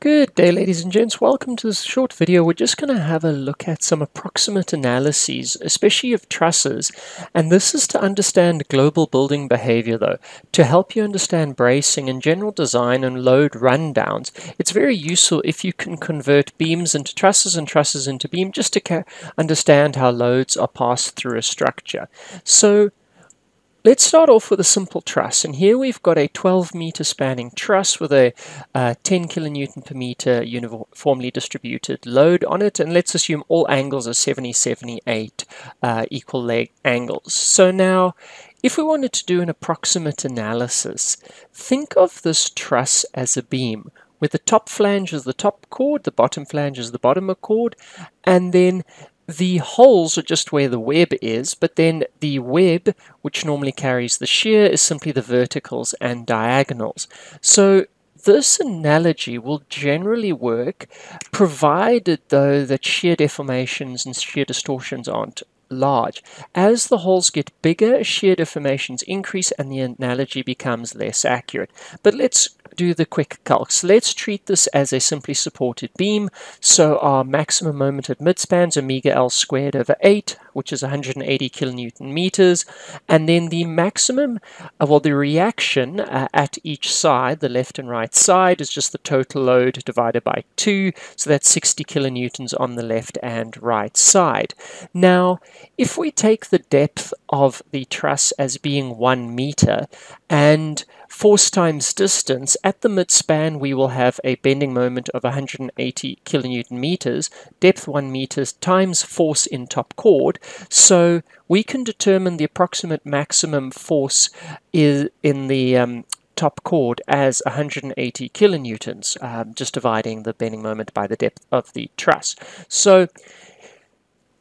Good day ladies and gents, welcome to this short video. We're just going to have a look at some approximate analyses, especially of trusses, and this is to understand global building behavior though. To help you understand bracing and general design and load rundowns, it's very useful if you can convert beams into trusses and trusses into beam just to understand how loads are passed through a structure. So Let's start off with a simple truss, and here we've got a 12 meter spanning truss with a uh, 10 kilonewton per meter uniformly distributed load on it, and let's assume all angles are 70, 78 uh, equal leg angles. So now, if we wanted to do an approximate analysis, think of this truss as a beam, where the top flange is the top chord, the bottom flange is the bottom chord, and then the holes are just where the web is, but then the web, which normally carries the shear, is simply the verticals and diagonals. So this analogy will generally work provided though that shear deformations and shear distortions aren't large. As the holes get bigger, shear deformations increase and the analogy becomes less accurate. But let's do the quick calcs. Let's treat this as a simply supported beam. So our maximum moment at midspan is omega L squared over 8, which is 180 kilonewton meters. And then the maximum, uh, well, the reaction uh, at each side, the left and right side, is just the total load divided by 2. So that's 60 kilonewtons on the left and right side. Now, if we take the depth of the truss as being 1 meter and force times distance, at the midspan we will have a bending moment of 180 kilonewton meters, depth 1 meters times force in top chord. So we can determine the approximate maximum force is in the um, top chord as 180 kilonewtons, um, just dividing the bending moment by the depth of the truss. So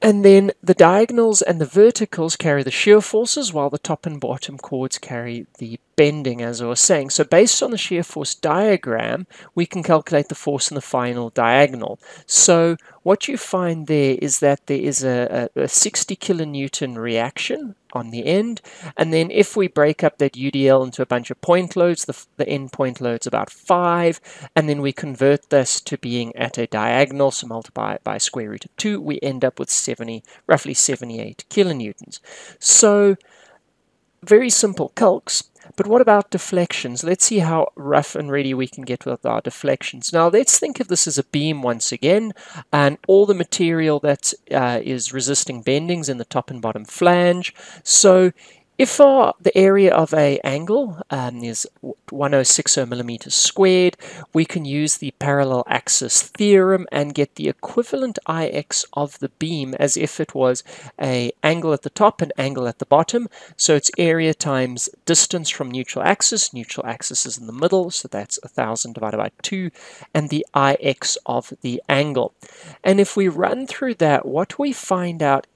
and then the diagonals and the verticals carry the shear forces while the top and bottom chords carry the bending as I was saying. So based on the shear force diagram, we can calculate the force in the final diagonal. So what you find there is that there is a, a, a 60 kilonewton reaction on the end. And then if we break up that UDL into a bunch of point loads, the, the end point load's about 5, and then we convert this to being at a diagonal, so multiply it by square root of 2, we end up with 70, roughly 78 kilonewtons. So very simple calcs. But what about deflections? Let's see how rough and ready we can get with our deflections. Now let's think of this as a beam once again, and all the material that uh, is resisting bendings in the top and bottom flange. So if uh, the area of a angle um, is 1060 millimeters squared, we can use the parallel axis theorem and get the equivalent Ix of the beam as if it was a angle at the top and angle at the bottom. So it's area times distance from neutral axis. Neutral axis is in the middle, so that's 1000 divided by 2, and the Ix of the angle. And if we run through that, what we find out,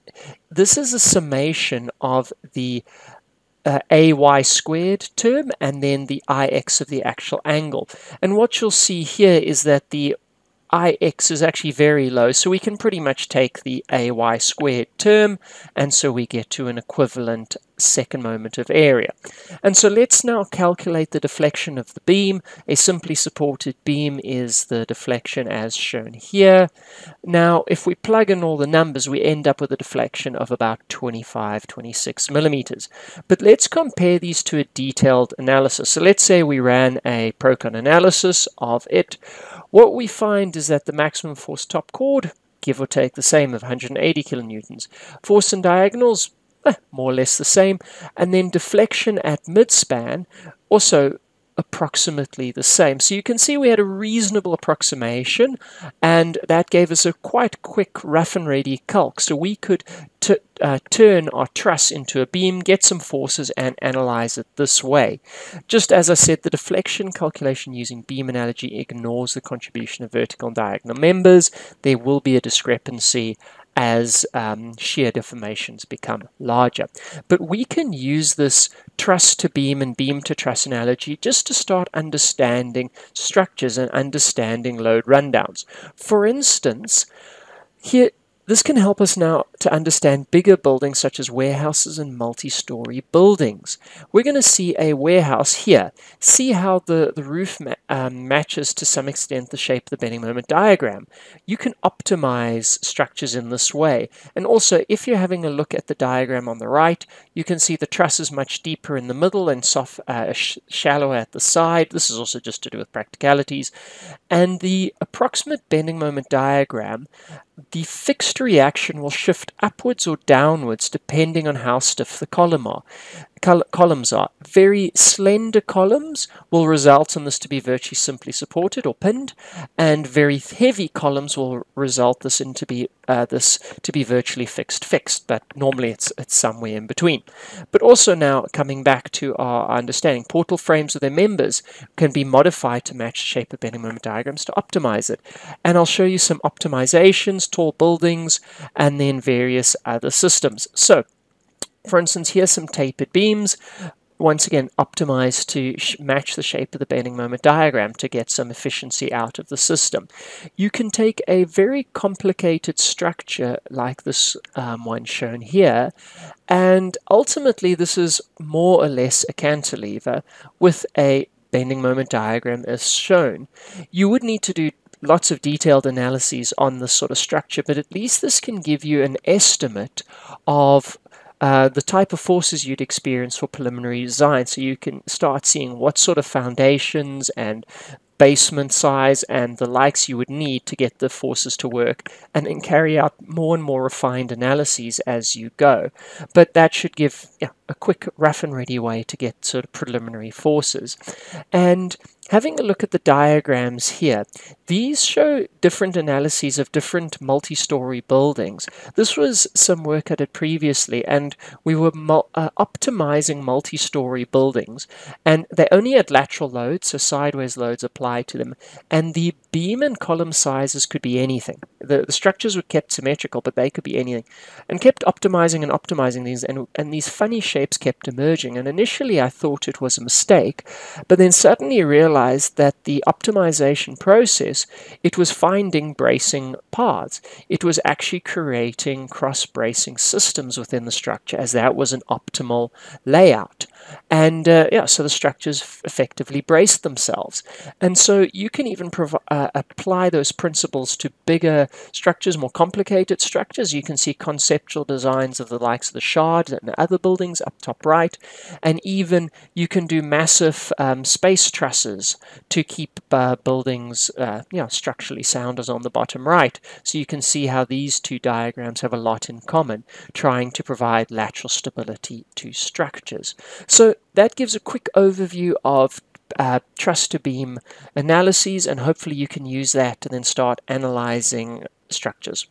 this is a summation of the uh, ay squared term and then the ix of the actual angle. And what you'll see here is that the ix is actually very low, so we can pretty much take the ay squared term, and so we get to an equivalent second moment of area. And so let's now calculate the deflection of the beam. A simply supported beam is the deflection as shown here. Now, if we plug in all the numbers, we end up with a deflection of about 25, 26 millimeters. But let's compare these to a detailed analysis. So let's say we ran a Prokon analysis of it. What we find is that the maximum force top chord, give or take the same of 180 kilonewtons. Force in diagonals, more or less the same. And then deflection at midspan, also approximately the same. So you can see we had a reasonable approximation and that gave us a quite quick rough and ready calc. So we could uh, turn our truss into a beam, get some forces and analyze it this way. Just as I said, the deflection calculation using beam analogy ignores the contribution of vertical and diagonal members. There will be a discrepancy as um, shear deformations become larger. But we can use this truss to beam and beam to truss analogy just to start understanding structures and understanding load rundowns. For instance, here this can help us now to understand bigger buildings such as warehouses and multi-story buildings. We're going to see a warehouse here. See how the, the roof ma um, matches to some extent the shape of the bending moment diagram. You can optimize structures in this way. And also, if you're having a look at the diagram on the right, you can see the truss is much deeper in the middle and soft, uh, sh shallower at the side. This is also just to do with practicalities. And the approximate bending moment diagram the fixed reaction will shift upwards or downwards depending on how stiff the column are col columns are. Very slender columns will result in this to be virtually simply supported or pinned, and very heavy columns will result this into be uh, this to be virtually fixed fixed, but normally it's it's somewhere in between. But also now coming back to our understanding, portal frames with their members can be modified to match the shape of bending moment diagrams to optimize it. And I'll show you some optimizations, tall buildings, and then various other systems. So for instance, here's some tapered beams, once again optimized to match the shape of the bending moment diagram to get some efficiency out of the system. You can take a very complicated structure like this um, one shown here, and ultimately this is more or less a cantilever with a bending moment diagram as shown. You would need to do lots of detailed analyses on this sort of structure, but at least this can give you an estimate of uh, the type of forces you'd experience for preliminary design. So you can start seeing what sort of foundations and basement size and the likes you would need to get the forces to work and then carry out more and more refined analyses as you go. But that should give yeah, a quick rough and ready way to get sort of preliminary forces. And having a look at the diagrams here, these show different analyses of different multi-story buildings. This was some work I did previously, and we were mul uh, optimizing multi-story buildings, and they only had lateral loads, so sideways loads apply to them, and the beam and column sizes could be anything. The, the structures were kept symmetrical, but they could be anything, and kept optimizing and optimizing these, and, and these funny shapes kept emerging, and initially I thought it was a mistake, but then suddenly realized that the optimization process it was finding bracing paths. It was actually creating cross-bracing systems within the structure as that was an optimal layout. And uh, yeah, so the structures effectively braced themselves. And so you can even uh, apply those principles to bigger structures, more complicated structures. You can see conceptual designs of the likes of the Shard and other buildings up top right. And even you can do massive um, space trusses to keep uh, buildings uh, you know, structurally sound as on the bottom right. So you can see how these two diagrams have a lot in common, trying to provide lateral stability to structures. So that gives a quick overview of uh, truss to beam analyses and hopefully you can use that to then start analyzing structures.